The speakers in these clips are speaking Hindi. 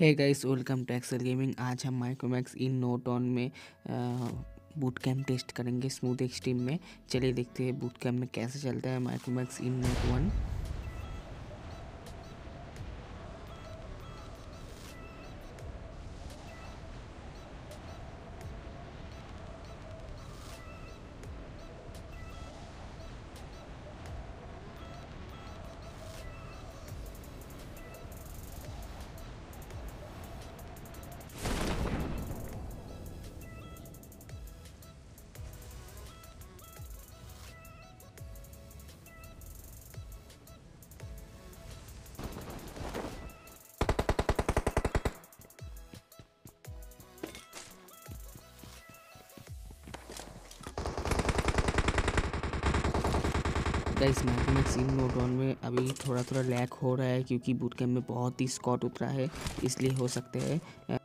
है guys welcome to Excel gaming आज हम माइक्रोमैक्स इन नोट ऑन में बूट कैम्प टेस्ट करेंगे स्मूथ एक्सट्रीम में। चलिए देखते हैं बूट कैम्प में कैसे चलता है Micromax In Note one guys In Note one में अभी थोड़ा थोड़ा लैक हो रहा है क्योंकि बूट कैम्प में बहुत ही स्कॉट उतरा है, इसलिए हो सकते हैं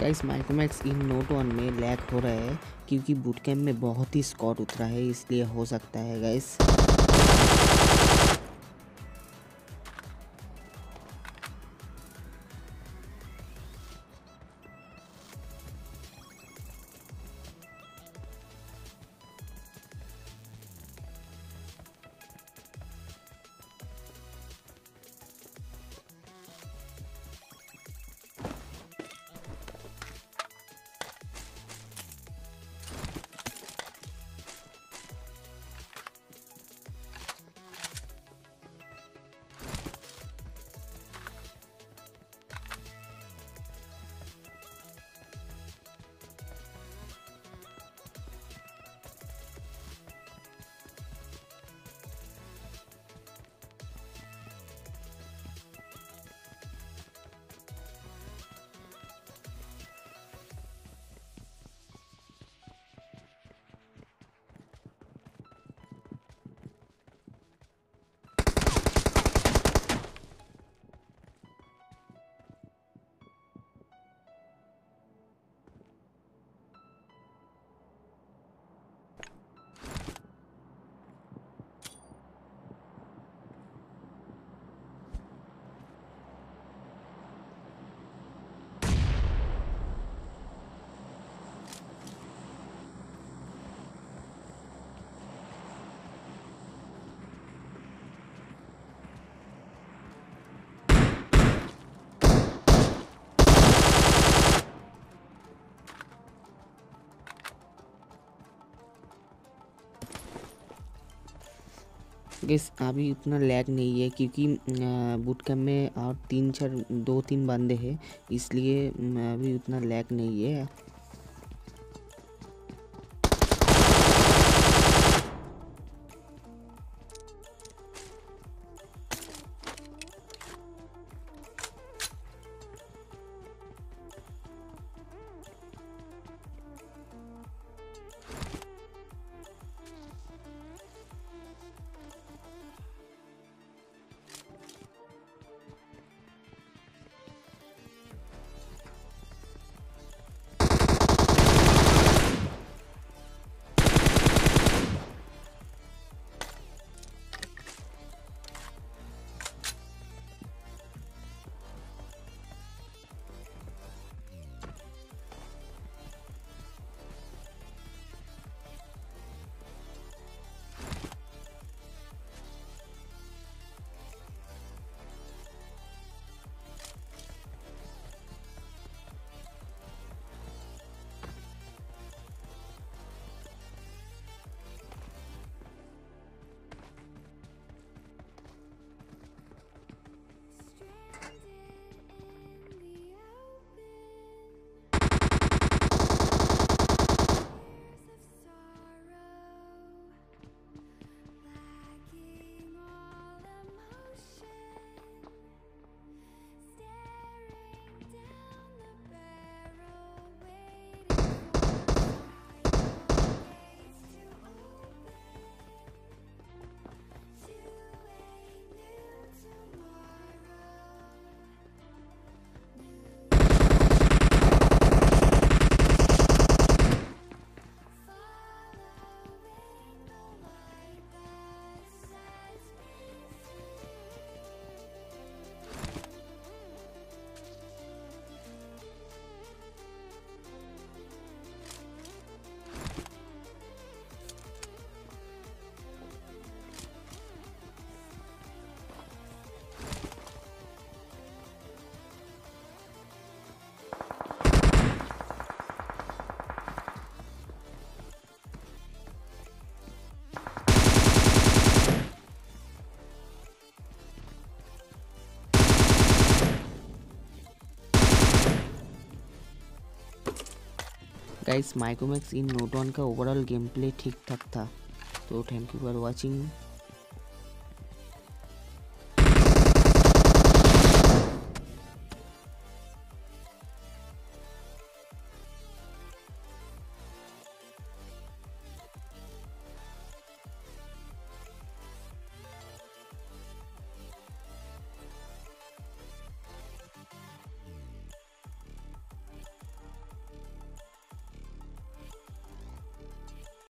guys Micromax In Note one में लैग हो रहा है क्योंकि बूट कैम्प में बहुत ही स्कॉट उतरा है, इसलिए हो सकता है गाइस गेस अभी उतना लैग नहीं है क्योंकि बूट कैम्प में और तीन चार, दो तीन बंदे हैं, इसलिए अभी उतना लैग नहीं है। Guys Micromax In Note one का ओवरऑल गेम प्ले ठीक ठाक था। तो थैंक यू फॉर वॉचिंग